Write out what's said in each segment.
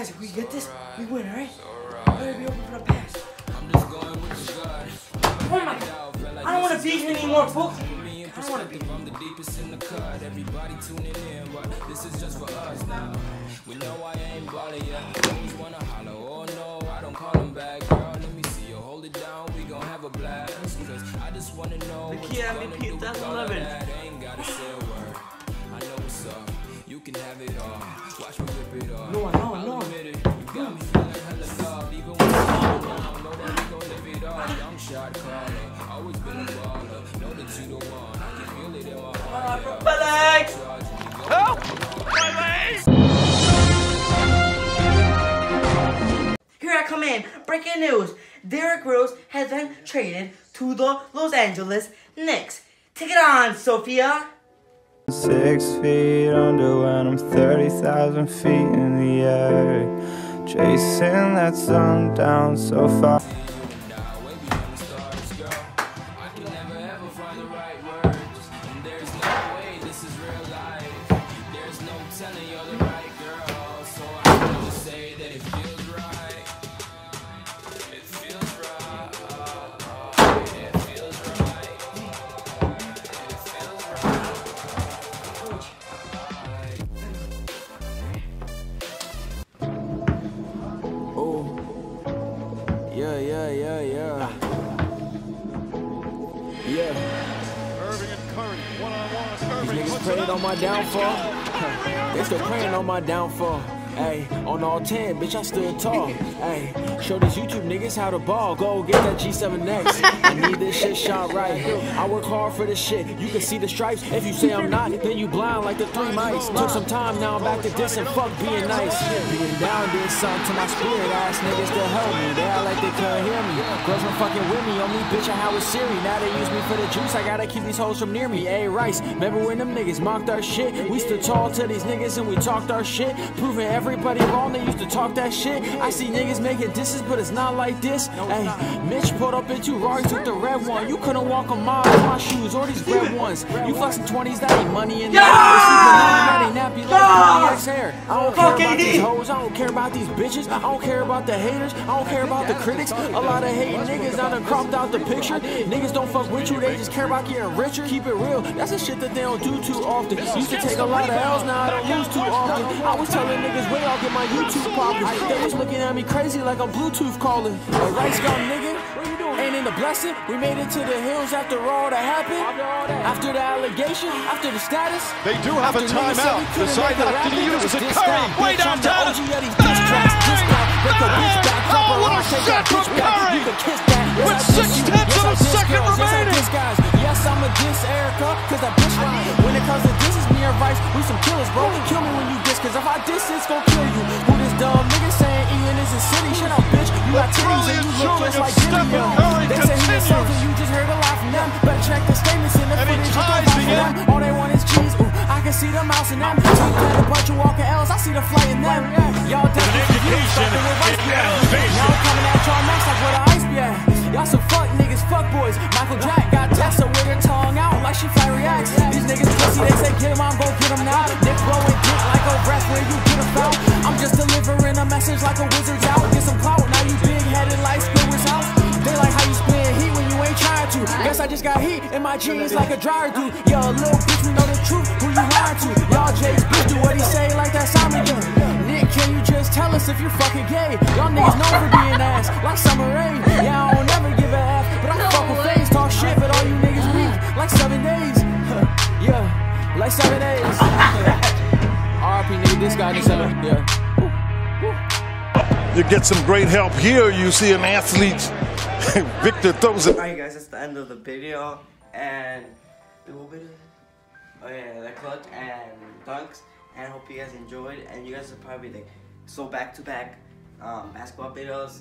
Guys, if we get this, we win, alright? Better be open for the pass. Oh my god. I don't want to be here anymore, folks. I don't want to be. I'm the deepest in the cut. Everybody tuning in, but this is just for us now. We know I ain't ballin' yet. Always wanna holler. Oh no, I don't call them back, girl. Let me see you hold it down. We gon' have a blast. Cause I just wanna know what key you MVP gonna do with all 2011. Heart. yeah. Felix! Here I come in. Breaking news. Derrick Rose has been traded to the Los Angeles Knicks. Take it on, Sophia. Six feet under when I'm 30,000 feet in the air. Chasing that sun down so far. praying on my downfall. They still praying on my downfall. Hey, on all 10, bitch, I stood tall. Hey, show these YouTube niggas how to ball. Go get that G7X. I need this shit shot right. I work hard for this shit. You can see the stripes. If you say I'm not, then you blind like the three mice. Took some time, now I'm back to this and Fuck being nice. Being down did something to my spirit. Ass niggas to help me. They act like they couldn't hear me. Girls were fucking with me. On me, bitch, I how it's Siri. Now they use me for the juice. I gotta keep these hoes from near me. Hey, Rice, remember when them niggas mocked our shit? We stood tall to these niggas and we talked our shit. Proving everybody wrong. They used to talk that shit. I see niggas making disses, but it's not like this. Hey, Mitch pulled up into Rory, took the red one. You couldn't walk a mile in my shoes or these red ones. You flexing 20s, that ain't money in there. That ain't nappy like hair. I don't care about these hoes. I don't care about these bitches. I don't care about the haters. I don't care about the critics. A lot of hating niggas I done cropped out the picture. Niggas don't fuck with you, they just care about getting richer. Keep it real. That's the shit that they don't do too often. Used to take a lot of L's, now I don't lose too often. I was telling niggas wait, I'll get my YouTube poppin'. They was looking at me crazy like I'm Bluetooth calling. A rice gum nigga. Ain't in the blessing. We made it to the hills after all that happened. After the allegation, after the status. They do have a After niggas timeout. we couldn't Decide make not to use it's it. this Curry, way Bitch, I'm downtown. OG of these diss tracks. Diss back, break a bitch back, Oh, drop her what a shot from back. Curry. You can kiss that. Yes, With six tenths of I a diss second girls. Yes, remaining. Yes, I'm a diss Erica, cause that bitch line. When it comes to this, it's me and Rice. We some killers, bro. Kill me when you diss, cause if I diss, it's gon' kill you. Who this dumb nigga saying Ian is a city? Shut up, bitch. You got titties and you look just like Jimmy Young. They say he a soldier, you just heard a lot from them. Better check the statements in the And footage. You can find them. All they want is cheese. Ooh, I can see the mouse in them. Tweet at a bunch of walking L's. I see the flight in them. Y'all confused. With Rice. Y'all coming at y'all next like where the fuck boys. Michael Jack got Tessa with her tongue out like she fly reacts. These niggas pussy, they say get 'em, I'm gon' get 'em now. Nick blowing dick like a breath where you get a foul. I'm just delivering a message like a wizard's out. Get some clout, now you big headed like Squidward's house. They like how you spin heat when you ain't trying to. Guess I just got heat in my jeans like a dryer do. Yo, little bitch, we know the truth. Who you lying to? Y'all J's bitch do what he say like that Simon do. Nick, can you just tell us if you're fucking gay? Y'all niggas known for being ass like summer rain. Yeah, like seven days. RP nigga, this guy just yeah. You get some great help here. You see an athlete, Victor throws it. Alright guys, that's the end of the video and a little bit of oh yeah, the clutch and dunks and I hope you guys enjoyed and you guys are probably like so back to back um, basketball videos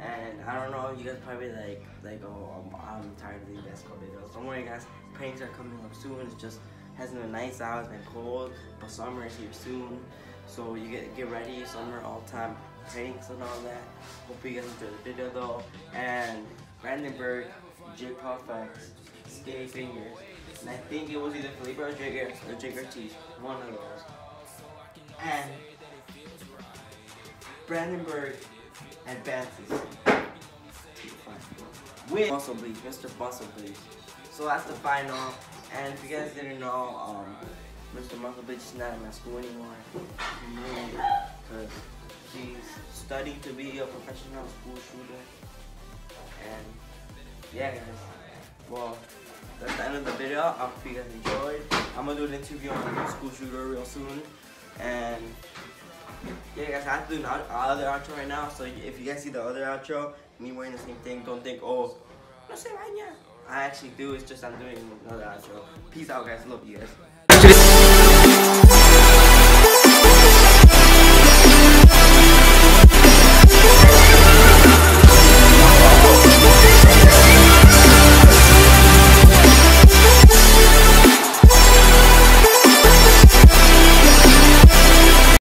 and I don't know, you guys probably like like oh I'm, I'm tired of these basketball videos. Don't worry guys, pranks are coming up soon. It's just hasn't been nice out, it's been cold, but summer is here soon. So you get get ready, summer all time pranks and all that. Hope you guys enjoyed the video though. And Brandenburg, J Puffex, Skinny Fingers. And I think it was either Felipe Rodriguez or Jake Ortiz. One of those. And Brandenburg advances. With Muscle Bleach, Mr. Muscle Bleach. So that's the final. And if you guys didn't know, um, Mr. Muscle Bleach is not in my school anymore. Because he's studying to be a professional school shooter. And yeah, guys. Well, that's the end of the video. I hope you guys enjoyed. I'm gonna do an interview on school shooter real soon. And yeah, guys, I have to do another other outro right now. So if you guys see the other outro, me wearing the same thing, don't think, oh, no se baña. I actually do. It's just I'm doing another outro. Peace out, guys. Love you guys.